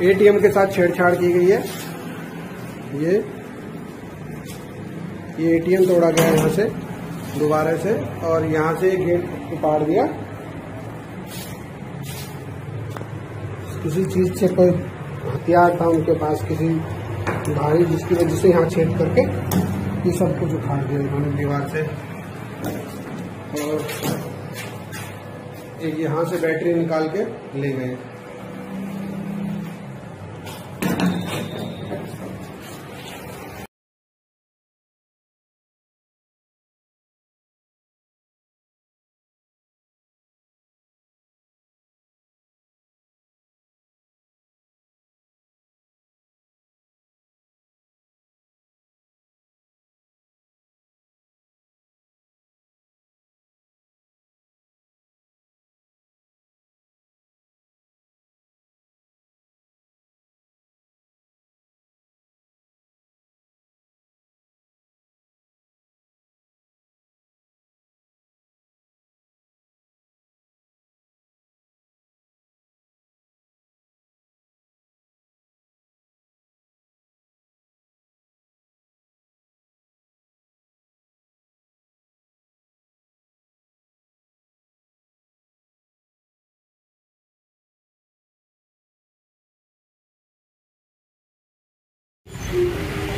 ATM के साथ छेड़छाड़ की गई है। ये ये एटीएम तोड़ा गया यहाँ से, दोबारा से, और यहाँ से गेट उपाड़ दिया। किसी चीज़ से कोई हथियार था उनके पास, किसी भारी जिसकी वजह से यहाँ छेद करके ये सब कुछ उखाड़ दिया उन्होंने दीवार से। और एक यहाँ से बैटरी निकाल के ले गए। Thank you.